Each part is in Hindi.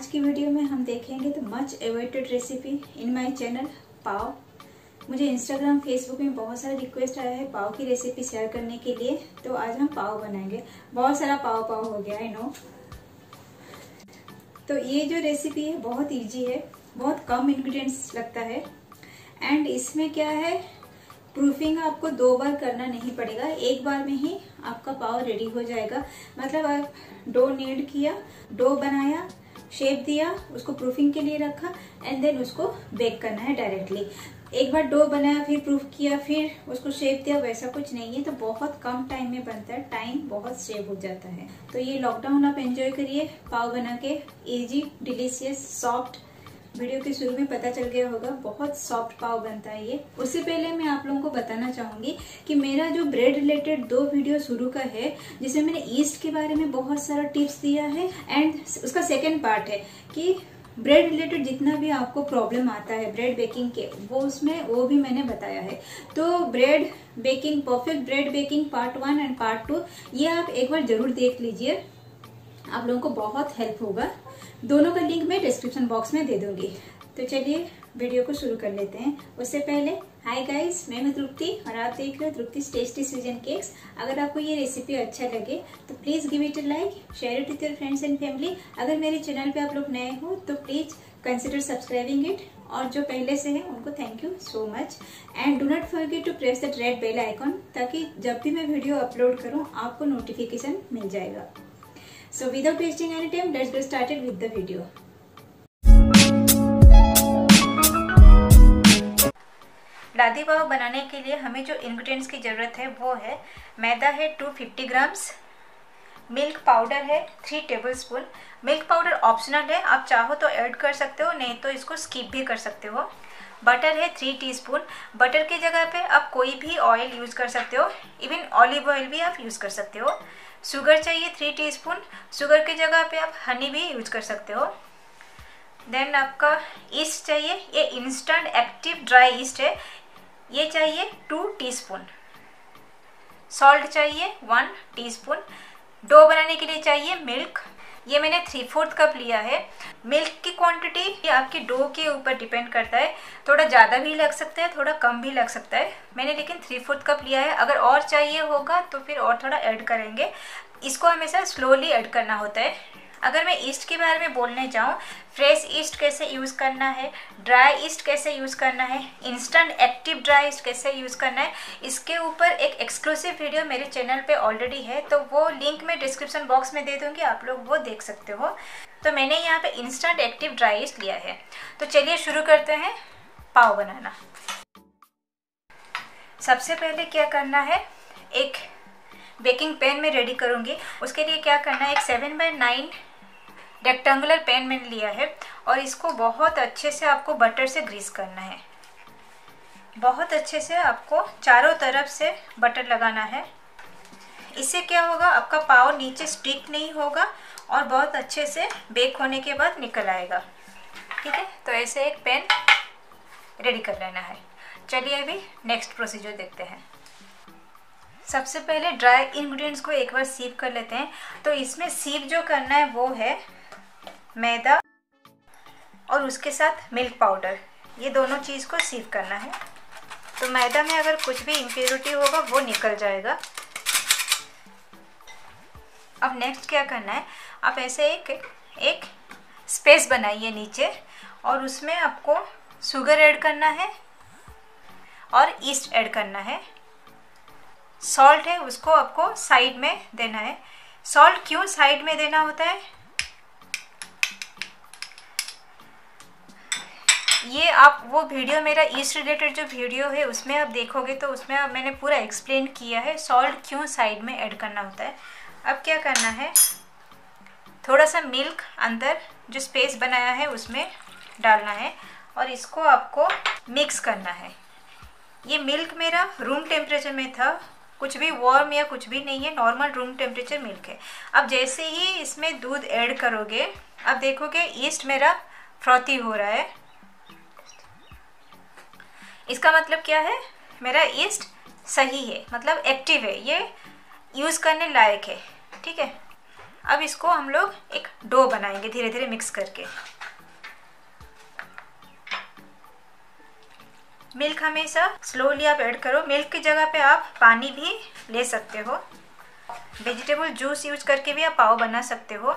आज की वीडियो में हम देखेंगे तो much awaited recipe in my channel pav. मुझे इंस्टाग्राम फेसबुक में बहुत सारा रिक्वेस्ट आया है पाव की रेसिपी शेयर करने के लिए। तो आज हम पाव बनाएँगे। बहुत सारा पाव पाव हो गया है नो तो ये जो रेसिपी है, बहुत इजी है। बहुत कम इंग्रेडिएंट्स लगता है। एंड इसमें क्या है? प्रूफिंग आपको दो बार करना नहीं पड़ेगा। एक बार में ही आपका पाव रेडी हो जाएगा। मतलब आप डो नीड किया डो बनाया शेप दिया, उसको प्रूफिंग के लिए रखा एंड देन उसको बेक करना है डायरेक्टली एक बार डो बनाया, फिर प्रूफ किया, फिर उसको शेप दिया, वैसा कुछ नहीं है तो बहुत कम टाइम में बनता है टाइम बहुत सेव हो जाता है. तो ये लॉकडाउन आप एंजॉय करिए, पाव बना के इजी डिलीशियस सॉफ्ट वीडियो के शुरू में पता चल गया होगा, बहुत सॉफ्ट पाव बनता है ये। उससे पहले मैं आप लोगों को बताना चाहूँगी कि मेरा जो ब्रेड रिलेटेड दो वीडियो शुरू का है जिसमें मैंने ईस्ट के बारे में बहुत सारा टिप्स दिया है एंड उसका सेकेंड पार्ट है कि ब्रेड रिलेटेड जितना भी आपको प्रॉब्लम आता है ब्रेड बेकिंग के, वो उसमें, वो भी मैंने बताया है। तो bread baking perfect bread baking part one and part two ये आप एक बार ज़रूर देख लीजिए। आप लोगों को बहुत हेल्प होगा। दोनों का लिंक मैं डिस्क्रिप्शन बॉक्स में दे दूँगी। तो चलिए वीडियो को शुरू कर लेते हैं। उससे पहले हाय गाइस मैं हूँ तृप्ति और आप देख रहे हो तृप्ति टेस्टी सीज़न केक्स अगर आपको ये रेसिपी अच्छा लगे तो please give it a like share it with your friends and family अगर मेरे चैनल पे आप लोग नए हो तो प्लीज़ कंसिडर सब्सक्राइबिंग इट और जो पहले से है, उनको thank you so much and do not forget to press that red bell icon ताकि जब भी मैं वीडियो अपलोड करूँ, आपको नोटिफिकेशन मिल जाएगा। So without wasting any time, let's get started with the video. लादी पाव बनाने के लिए हमें जो इंग्रेडिएंट्स की ज़रूरत है वो है मैदा है 250 ग्राम्स मिल्क पाउडर है three tablespoon milk powder optional है आप चाहो तो ऐड कर सकते हो नहीं तो इसको स्किप भी कर सकते हो बटर है थ्री टीस्पून बटर की जगह पे आप कोई भी ऑयल यूज़ कर सकते हो इवन ऑलिव ऑयल भी आप यूज़ कर सकते हो शुगर चाहिए थ्री टीस्पून शुगर की जगह पे आप हनी भी यूज़ कर सकते हो. देन आपका ईस्ट चाहिए. ये इंस्टेंट एक्टिव ड्राई ईस्ट है. ये चाहिए टू टीस्पून सॉल्ट चाहिए वन टीस्पून डो बनाने के लिए चाहिए मिल्क ये मैंने थ्री फोर्थ कप लिया है। मिल्क की क्वांटिटी ये आपके डो के ऊपर डिपेंड करता है। थोड़ा ज़्यादा भी लग सकता है, थोड़ा कम भी लग सकता है। मैंने लेकिन थ्री फोर्थ कप लिया है। अगर और चाहिए होगा तो फिर और थोड़ा ऐड करेंगे। इसको हमेशा स्लोली ऐड करना होता है। अगर मैं ईस्ट के बारे में बोलने जाऊँ, फ्रेश ईस्ट कैसे यूज़ करना है, ड्राई ईस्ट कैसे यूज़ करना है, इंस्टेंट एक्टिव ड्राई ईस्ट कैसे यूज़ करना है, इसके ऊपर एक एक्सक्लूसिव वीडियो मेरे चैनल पे ऑलरेडी है तो वो लिंक मैं डिस्क्रिप्शन बॉक्स में दे दूँगी, आप लोग वो देख सकते हो। तो मैंने यहाँ पे इंस्टेंट एक्टिव ड्राई ईस्ट लिया है। तो चलिए शुरू करते हैं, पाव बनाना। सबसे पहले क्या करना है, एक बेकिंग पैन में रेडी करूँगी। उसके लिए क्या करना है, एक seven by nine rectangular pan मैंने लिया है और इसको बहुत अच्छे से आपको बटर से ग्रीस करना है। बहुत अच्छे से आपको चारों तरफ़ से बटर लगाना है। इससे क्या होगा? आपका पाव नीचे स्टिक नहीं होगा और बहुत अच्छे से बेक होने के बाद निकल आएगा। ठीक है? तो ऐसे एक पैन रेडी कर लेना है। चलिए अभी नेक्स्ट प्रोसीजर देखते हैं। सबसे पहले ड्राई इंग्रेडिएंट्स को एक बार सीव कर लेते हैं। तो इसमें सीव जो करना है वो है मैदा और उसके साथ मिल्क पाउडर ये दोनों चीज़ को सीव करना है। तो मैदा में अगर कुछ भी इम्प्योरिटी होगा, वो निकल जाएगा। अब नेक्स्ट क्या करना है? आप ऐसे एक एक स्पेस बनाइए नीचे और उसमें आपको शुगर ऐड करना है और ईस्ट ऐड करना है। सॉल्ट है, उसको आपको साइड में देना है। सॉल्ट क्यों साइड में देना होता है? ये आप, वो वीडियो मेरा ईस्ट रिलेटेड जो वीडियो है, उसमें आप देखोगे तो उसमें अब मैंने पूरा एक्सप्लेन किया है सॉल्ट क्यों साइड में ऐड करना होता है। अब क्या करना है? थोड़ा सा मिल्क अंदर जो स्पेस बनाया है, उसमें डालना है और इसको आपको मिक्स करना है। ये मिल्क मेरा रूम टेम्परेचर में था, कुछ भी वार्म या कुछ भी नहीं है नॉर्मल रूम टेम्परेचर मिल्क है। अब जैसे ही इसमें दूध ऐड करोगे अब देखोगे ईस्ट मेरा फ्रॉती हो रहा है। इसका मतलब क्या है? मेरा ईस्ट सही है मतलब एक्टिव है, ये यूज़ करने लायक है, ठीक है? अब इसको हम लोग एक डो बनाएँगे धीरे धीरे मिक्स करके। मिल्क हमेशा स्लोली आप ऐड करो। मिल्क की जगह पे आप पानी भी ले सकते हो। वेजिटेबल जूस यूज़ करके भी आप पाव बना सकते हो।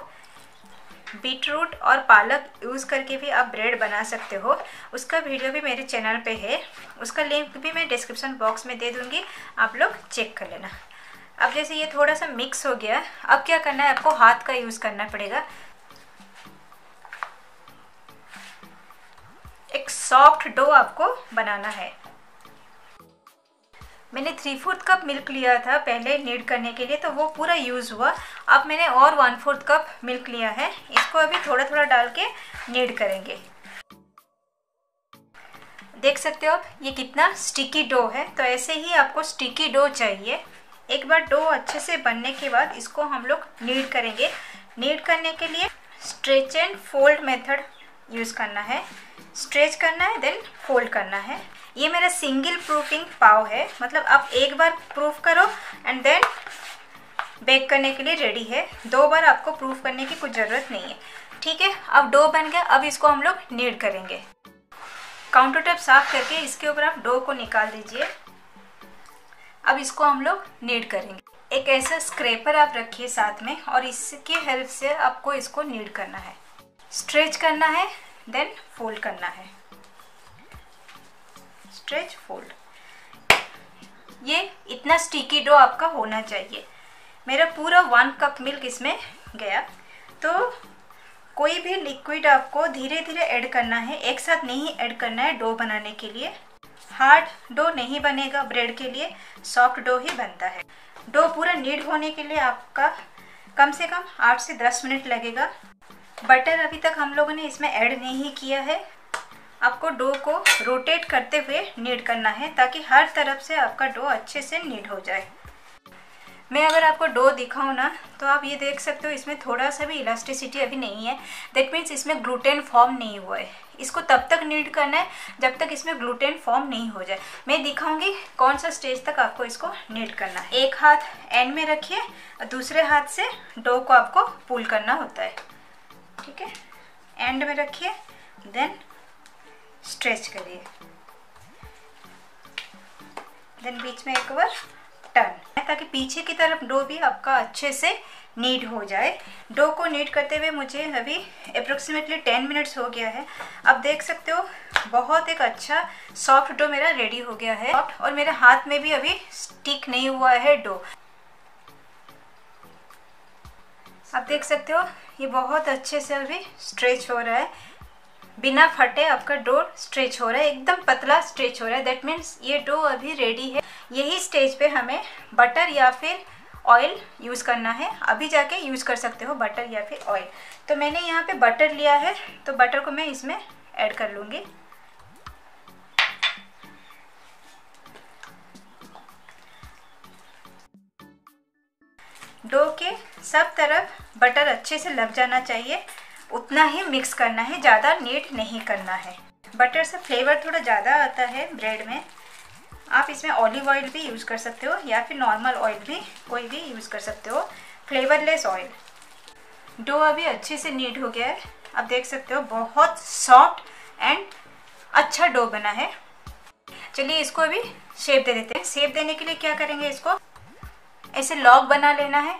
बीट रूट और पालक यूज़ करके भी आप ब्रेड बना सकते हो। उसका वीडियो भी मेरे चैनल पे है। उसका लिंक भी मैं डिस्क्रिप्शन बॉक्स में दे दूँगी। आप लोग चेक कर लेना। अब जैसे ये थोड़ा सा मिक्स हो गया। अब क्या करना है? आपको हाथ का यूज़ करना पड़ेगा। एक सॉफ्ट डो आपको बनाना है। मैंने थ्री फोर्थ कप मिल्क लिया था पहले नीड करने के लिए तो वो पूरा यूज़ हुआ। अब मैंने और वन फोर्थ कप मिल्क लिया है। इसको अभी थोड़ा थोड़ा डाल के नीड करेंगे। देख सकते हो आप, ये कितना स्टिकी डो है। तो ऐसे ही आपको स्टिकी डो चाहिए। एक बार डो अच्छे से बनने के बाद इसको हम लोग नीड करेंगे। नीड करने के लिए stretch and fold method use करना है। स्ट्रेच करना है देन फोल्ड करना है। ये मेरा सिंगल प्रूफिंग पाव है। मतलब आप एक बार प्रूफ करो एंड देन बेक करने के लिए रेडी है। दो बार आपको प्रूफ करने की कुछ ज़रूरत नहीं है। ठीक है? अब डो बन गया। अब इसको हम लोग नीड करेंगे। काउंटर टॉप साफ़ करके इसके ऊपर आप डो को निकाल दीजिए। अब इसको हम लोग नीड करेंगे। एक ऐसा स्क्रेपर आप रखिए साथ में और इसके हेल्प से आपको इसको नीड करना है। स्ट्रेच करना है देन फोल्ड करना है। स्ट्रेच फोल्ड ये इतना स्टिकी डो आपका होना चाहिए। मेरा पूरा वन कप मिल्क इसमें गया। तो कोई भी लिक्विड आपको धीरे धीरे ऐड करना है। एक साथ नहीं ऐड करना है डो बनाने के लिए। हार्ड डो नहीं बनेगा ब्रेड के लिए सॉफ्ट डो ही बनता है। डो पूरा नीड होने के लिए आपका कम से कम आठ से दस मिनट लगेगा। बटर अभी तक हम लोगों ने इसमें ऐड नहीं किया है। आपको डो को रोटेट करते हुए नीड करना है ताकि हर तरफ़ से आपका डो अच्छे से नीड हो जाए। मैं अगर आपको डो दिखाऊँ ना तो आप ये देख सकते हो, इसमें थोड़ा सा भी इलास्टिसिटी अभी नहीं है। दैट मीन्स इसमें ग्लूटेन फॉर्म नहीं हुआ है। इसको तब तक नीड करना है, जब तक इसमें ग्लूटेन फॉर्म नहीं हो जाए। मैं दिखाऊँगी कौन सा स्टेज तक आपको इसको नीड करना है। एक हाथ एंड में रखिए, और दूसरे हाथ से डो को आपको पुल करना होता है। ठीक है? एंड में रखिए देन स्ट्रेच करिए। देन बीच में एक बार टर्न ताकि पीछे की तरफ़ डो भी आपका अच्छे से नीड हो जाए। डो को नीड करते हुए मुझे अभी अप्रोक्सीमेटली टेन मिनट्स हो गया है। अब देख सकते हो, बहुत एक अच्छा सॉफ्ट डो मेरा रेडी हो गया है। और मेरे हाथ में भी अभी स्टिक नहीं हुआ है डो। आप देख सकते हो, ये बहुत अच्छे से अभी स्ट्रेच हो रहा है। बिना फटे आपका डो स्ट्रेच हो रहा है, एकदम पतला स्ट्रेच हो रहा है। दैट मीन्स ये डो अभी रेडी है। यही स्टेज पे हमें बटर या फिर ऑयल यूज़ करना है। अभी जाके यूज़ कर सकते हो बटर या फिर ऑयल तो मैंने यहाँ पे बटर लिया है तो बटर को मैं इसमें ऐड कर लूँगी। डो के सब तरफ़ बटर अच्छे से लग जाना चाहिए। उतना ही मिक्स करना है, ज़्यादा नीट नहीं करना है। बटर से फ्लेवर थोड़ा ज़्यादा आता है ब्रेड में। आप इसमें ऑलिव ऑयल भी यूज़ कर सकते हो, या फिर नॉर्मल ऑयल भी, कोई भी यूज़ कर सकते हो। फ्लेवरलेस ऑयल डो अभी अच्छे से नीट हो गया है। आप देख सकते हो, बहुत सॉफ्ट एंड अच्छा डो बना है। चलिए इसको अभी शेप दे देते हैं। शेप देने के लिए क्या करेंगे इसको? ऐसे लॉग बना लेना है।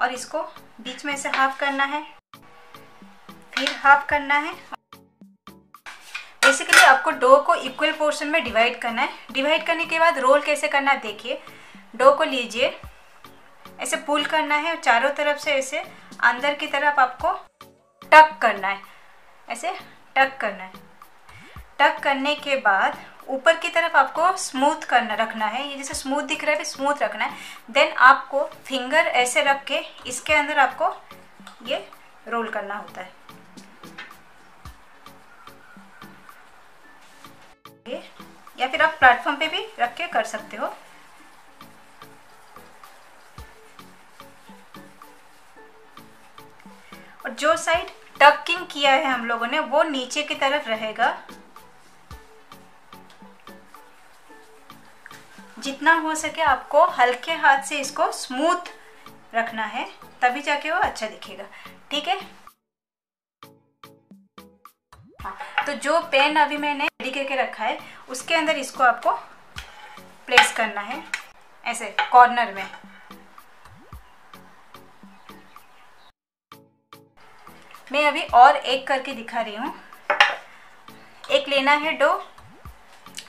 और इसको बीच में से हाफ़ करना है। फिर हाफ़ करना है। बेसिकली आपको डो को इक्वल पोर्शन में डिवाइड करना है। डिवाइड करने के बाद रोल कैसे करना है देखिए। डो को लीजिए। ऐसे पुल करना है और चारों तरफ़ से ऐसे अंदर की तरफ़ आपको टक करना है। ऐसे टक करना है। टक करने के बाद ऊपर की तरफ़ आपको स्मूथ करना, रखना है। ये जैसे स्मूथ दिख रहा है स्मूथ रखना है। देन आपको फिंगर ऐसे रख के इसके अंदर आपको ये रोल करना होता है। या फिर आप प्लेटफॉर्म पे भी रख के कर सकते हो। और जो साइड टकिंग किया है हम लोगों ने, वो नीचे की तरफ़ रहेगा। जितना हो सके आपको हल्के हाथ से इसको स्मूथ रखना है, तभी जाके वो अच्छा दिखेगा। ठीक है? हाँ तो जो पेन अभी मैंने रेडी करके रखा है, उसके अंदर इसको आपको प्लेस करना है, ऐसे कॉर्नर में। मैं अभी और एक करके दिखा रही हूँ। एक लेना है डो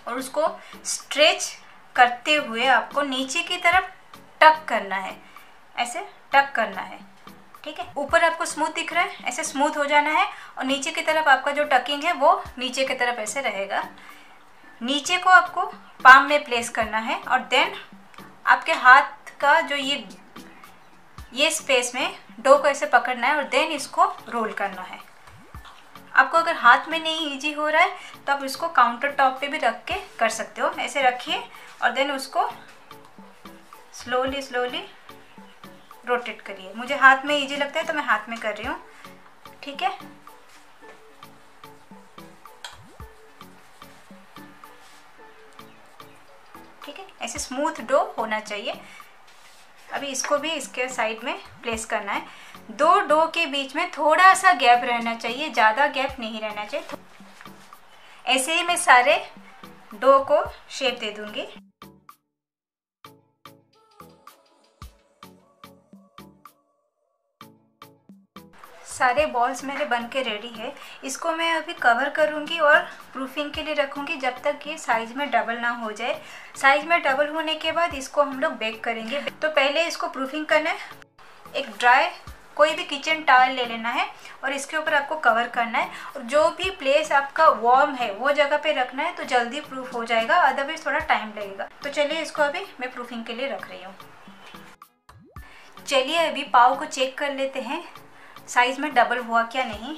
और उसको स्ट्रेच करते हुए आपको नीचे की तरफ़ टक करना है। ऐसे टक करना है। ठीक है? ऊपर आपको स्मूथ दिख रहा है। ऐसे स्मूथ हो जाना है और नीचे की तरफ़ आपका जो टकिंग है, वो नीचे की तरफ़ ऐसे रहेगा। नीचे को आपको पाम में प्लेस करना है और देन आपके हाथ का जो ये ये स्पेस में डो को ऐसे पकड़ना है और देन इसको रोल करना है। आपको अगर हाथ में नहीं इजी हो रहा है तो आप इसको काउंटर टॉप पे भी रख के कर सकते हो। ऐसे रखिए और देन उसको स्लोली स्लोली रोटेट करिए। मुझे हाथ में इजी लगता है तो मैं हाथ में कर रही हूँ। ठीक है? ठीक है? ऐसे स्मूथ डो होना चाहिए। अभी इसको भी इसके साइड में प्लेस करना है। दो डो के बीच में थोड़ा सा गैप रहना चाहिए, ज़्यादा गैप नहीं रहना चाहिए। ऐसे ही मैं सारे डो को शेप दे दूँगी। सारे बॉल्स मेरे बन के रेडी है। इसको मैं अभी कवर करूँगी और प्रूफिंग के लिए रखूँगी जब तक ये साइज़ में डबल ना हो जाए। साइज़ में डबल होने के बाद इसको हम लोग बेक करेंगे। तो पहले इसको प्रूफिंग करना है। एक ड्राई कोई भी किचन टावल ले लेना है और इसके ऊपर आपको कवर करना है। और जो भी प्लेस आपका वार्म है, वो जगह पे रखना है तो जल्दी प्रूफ हो जाएगा। अदरवाइज़ थोड़ा टाइम लगेगा। तो चलिए इसको अभी मैं प्रूफिंग के लिए रख रही हूँ। चलिए अभी पाव को चेक कर लेते हैं। साइज़ में डबल हुआ क्या नहीं?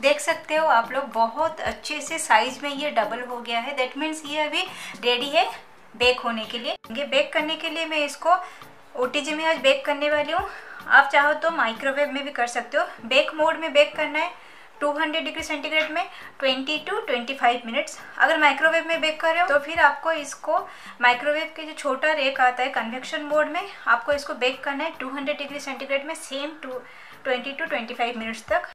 देख सकते हो आप लोग, बहुत अच्छे से साइज़ में ये डबल हो गया है। दैट मीन्स ये अभी रेडी है बेक होने के लिए। ये बेक करने के लिए मैं इसको ओ में आज बेक करने वाली हूँ। आप चाहो तो माइक्रोवेव में भी कर सकते हो। बेक मोड में बेक करना है। 200 डिग्री सेंटीग्रेड में 20 टू 25 मिनट्स। अगर माइक्रोवेव में बेक कर रहे हो तो फिर आपको इसको माइक्रोवेव के जो छोटा रेक आता है कन्वेक्शन मोड में, आपको इसको बेक करना है 200 डिग्री सेंटीग्रेड में सेम टू 20 टू 25 मिनट्स तक।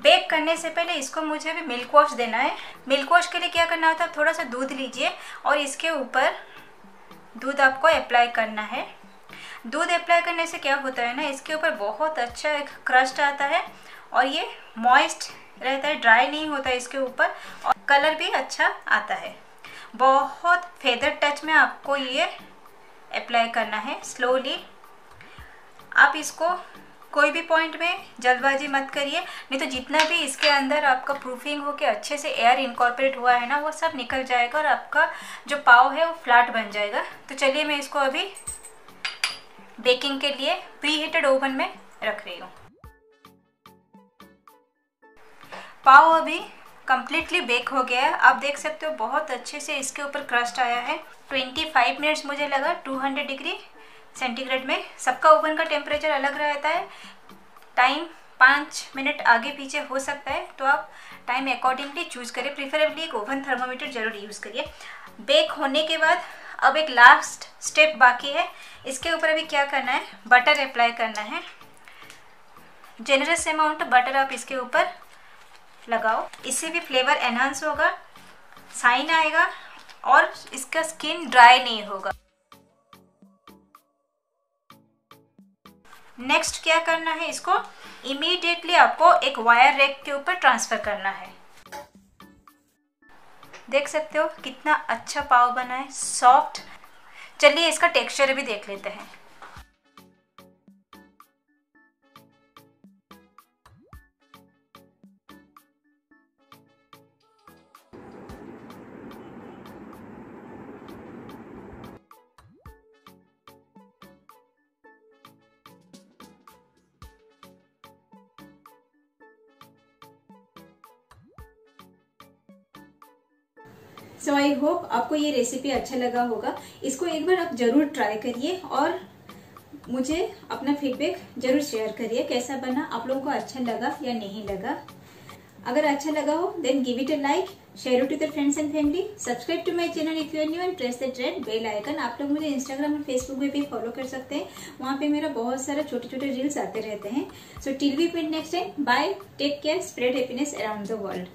बेक करने से पहले इसको मुझे भी मिल्क वॉश देना है। मिल्क वॉश के लिए क्या करना होता है थोड़ा सा दूध लीजिए और इसके ऊपर दूध आपको अप्लाई करना है। दूध अप्लाई करने से क्या होता है ना, इसके ऊपर बहुत अच्छा एक क्रस्ट आता है। और ये मॉइस्ट रहता है ड्राई नहीं होता है इसके ऊपर और कलर भी अच्छा आता है। बहुत फेदर टच में आपको ये अप्लाई करना है स्लोली आप इसको कोई भी पॉइंट में जल्दबाजी मत करिए, नहीं तो जितना भी इसके अंदर आपका प्रूफिंग हो के अच्छे से एयर इनकॉर्पोरेट हुआ है ना, वो सब निकल जाएगा और आपका जो पाव है वो फ्लैट बन जाएगा। तो चलिए मैं इसको अभी बेकिंग के लिए प्री हीटेड ओवन में रख रही हूँ। पाव अभी कम्प्लीटली बेक हो गया है। आप देख सकते हो, बहुत अच्छे से इसके ऊपर क्रस्ट आया है। 25 मिनट्स मुझे लगा 200 डिग्री सेंटीग्रेड में। सबका ओवन का टेम्परेचर अलग रहता है। टाइम पाँच मिनट आगे पीछे हो सकता है। तो आप टाइम अकॉर्डिंगली चूज़ करें। प्रिफरेबली एक ओवन थर्मोमीटर ज़रूर यूज़ करिए। बेक होने के बाद अब एक लास्ट स्टेप बाकी है। इसके ऊपर अभी क्या करना है? बटर अप्लाई करना है। जेनरस अमाउंट बटर आप इसके ऊपर लगाओ। इससे भी फ्लेवर एनहांस होगा साइन आएगा और इसका स्किन ड्राई नहीं होगा। नेक्स्ट क्या करना है इसको? इमीडिएटली आपको एक वायर रेक के ऊपर ट्रांसफ़र करना है। देख सकते हो कितना अच्छा पाव बना है सॉफ्ट चलिए इसका टेक्सचर भी देख लेते हैं। सो आई होप आपको ये रेसिपी अच्छा लगा होगा। इसको एक बार आप ज़रूर ट्राई करिए और मुझे अपना फीडबैक ज़रूर शेयर करिए, कैसा बना, आप लोगों को अच्छा लगा या नहीं लगा। अगर अच्छा लगा हो then give it a like share to their friends and family subscribe to my channel if you are new and press the red bell icon आप लोग मुझे इंस्टाग्राम और फेसबुक पे भी फॉलो कर सकते हैं। वहाँ पे मेरा बहुत सारा छोटे छोटे रील्स आते रहते हैं। So till we meet next time bye take care spread happiness around the world